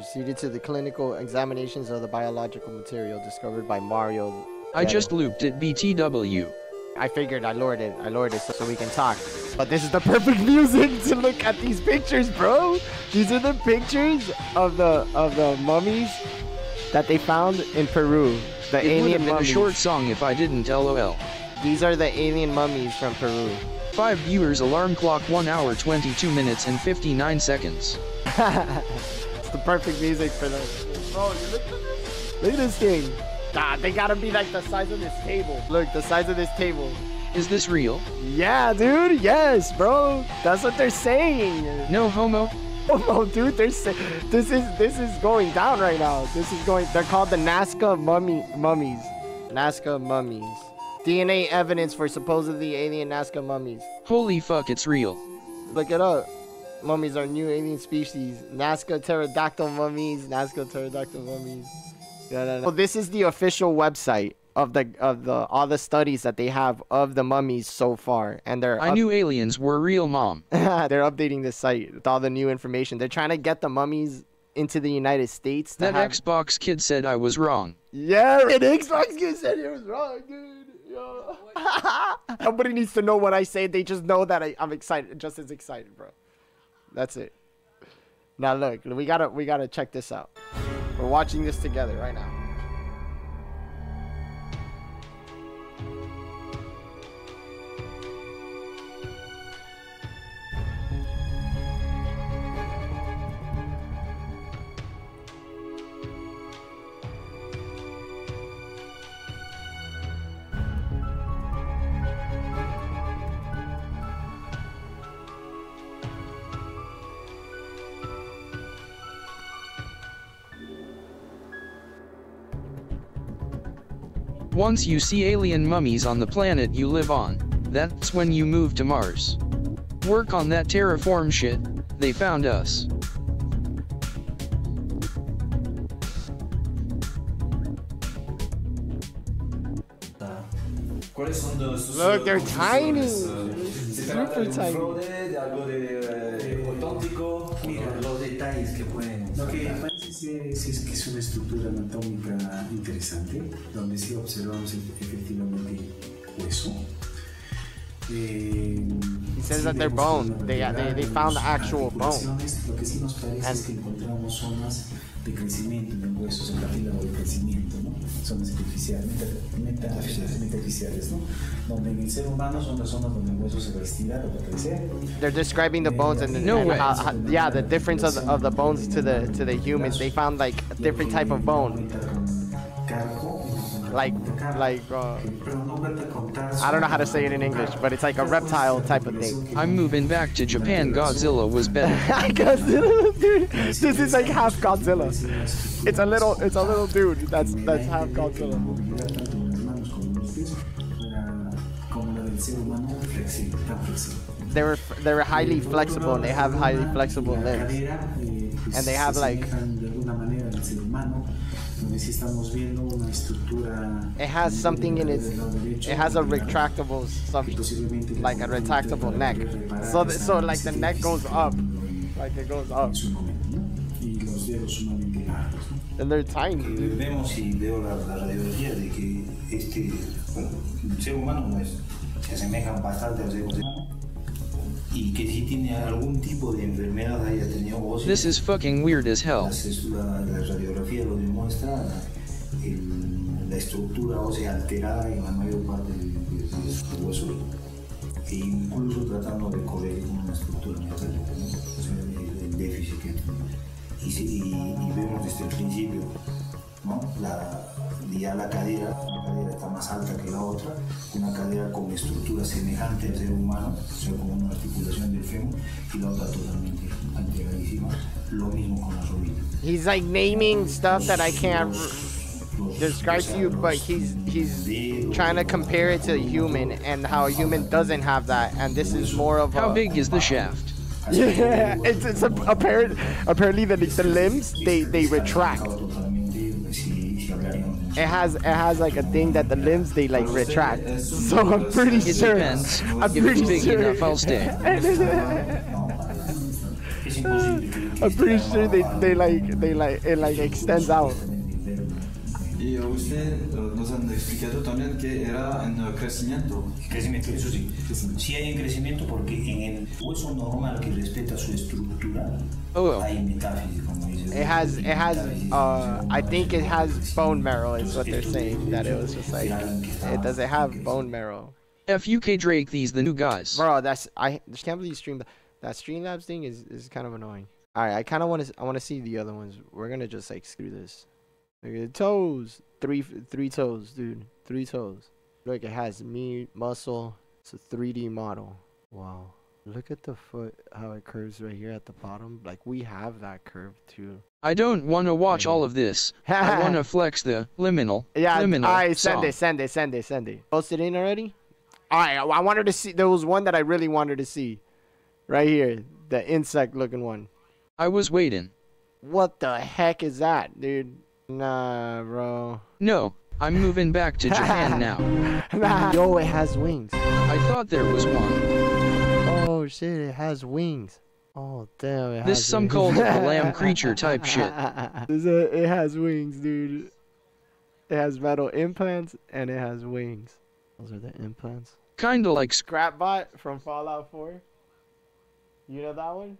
Proceeded to the clinical examinations of the biological material discovered by Mario. I just looped it BTW. I figured I lured it. I lured it so, so we can talk. But this is the perfect music to look at these pictures, bro. These are the pictures of the of the mummies that they found in Peru. The It would alien have been a mummies. short song if I didn't LOL. These are the alien mummies from Peru. 5 viewers alarm clock 1 hour 22 minutes and 59 seconds. it's the perfect music for them. Bro, you look at this. Look at this thing. God, they gotta be like the size of this table. Look, the size of this table. Is this real? Yeah, dude. Yes, bro. That's what they're saying. No homo? Oh no, dude. They're say- this is this is going down right now. This is going. They're called the Nazca mummy mummies. Nazca mummies. DNA evidence for supposedly alien Nazca mummies. Holy fuck, it's real. Look it up. Mummies are new alien species. Nazca pterodactyl mummies. Nazca pterodactyl mummies. Yeah, no, no. Well, this is the official website of the of the all the studies that they have of the mummies so far, and they're I knew aliens were real, mom. they're updating the site with all the new information. They're trying to get the mummies into the United States. That have... Xbox kid said I was wrong. Yeah, and Xbox kid said he was wrong, dude. Yeah. Nobody needs to know what I say. They just know that I, I'm excited, just as excited, bro. That's it. Now look, we gotta we gotta check this out. We're watching this together right now. Once you see alien mummies on the planet you live on, that's when you move to Mars. Work on that terraform shit, they found us. ¿Cuáles son los Look, they're tiny. Super trata de un tiny. fraude, algo de auténtico? Mira, detalles que pueden. Es, es que es una estructura anatómica interesante, donde sí observamos e- efectivamente hueso. Eh, says that they're bone. They- they- they found the actual bone. articulaciones. Lo que sí nos parece And- es que de crecimiento en huesos, el cartílago de crecimiento, ¿no? Donde en el ser humano son las zonas donde el hueso se va a estirar o va a crecer. They're describing the bones and, No and how, how- yeah, the difference of the, of the bones to the to the humans. They found like a different type of bone, like like uh, I don't know how to say it in English, but it's like a reptile type of thing. I'm moving back to Japan, Godzilla was better. Godzilla, dude. This is like half Godzilla. It's a little, it's a little dude. That's that's half Godzilla. They were they were highly flexible. and They have highly flexible limbs. And they have, like- It has something in its. It has a retractable something, like a retractable neck. So th- so like the neck goes up, like it goes up, and they're tiny. dude. Vemos y veo la, la radiología de que este, bueno, el ser humano se asemeja bastante al ser humano y que si tiene algún tipo de enfermedad haya tenido ósea. This is fucking weird as hell. La, la radiografía lo demuestra, el- la estructura ósea alterada en la mayor parte de, de- de su hueso, e incluso tratando de corregir una estructura metálica, ¿no? O sea, el, el déficit que tiene. Y, si- y- y vemos desde el principio, ¿no? La, ya la cadera, la cadera está más alta que la otra, una cadera con estructura semejante al ser humano, o sea, con una articulación del fémur, y la otra totalmente alteradísima, lo mismo con la rodilla. He's like naming stuff that I can't describe to you, but he's he's trying to compare it to a human and how a human doesn't have that, and this is more of a. How big is the shaft? Yeah, it's it's a, apparent apparently the the limbs they they retract. It has it has like a thing that the limbs they like retract. So I'm pretty It sure. depends. I'm If pretty big sure. enough, I'll stay. Es imposible que- que I'm pretty sure they they like they like it like extends out. Y usted nos han explicado también que era en crecimiento. Crecimiento, eso sí. Sí hay un crecimiento porque en el hueso normal que respeta su estructura Oh, hay metáfisis, como. It has it has uh I think it has bone marrow is what they're saying that it was just like it doesn't have bone marrow. FUK Drake, these the new guys. Bro, that's I just can't believe you streamed that Streamlabs thing is is kind of annoying. All right, I kind of want to I want to see the other ones. We're gonna just like screw this. Look at the toes, three three toes, dude, three toes. Look, it has meat, muscle. It's a 3D model. Wow. Look at the foot, how it curves right here at the bottom. Like we have that curve too. I don't wanna watch all of this. I wanna flex the liminal. Yeah, liminal alright, send song. it, send it, send it, send it. Posted in already? Alright, I I wanted to see. There was one that I really wanted to see, right here, the insect looking one. I was waiting. What the heck is that, dude? Nah, bro. No, I'm moving back to Japan now. Nah. Yo, it has wings. I thought there was one. Oh shit, it has wings. Oh damn, it This some wings. called a lamb creature type shit. It has wings, dude. It has metal implants and it has wings. Those are the implants. Kinda like Scrapbot from Fallout 4. You know that one?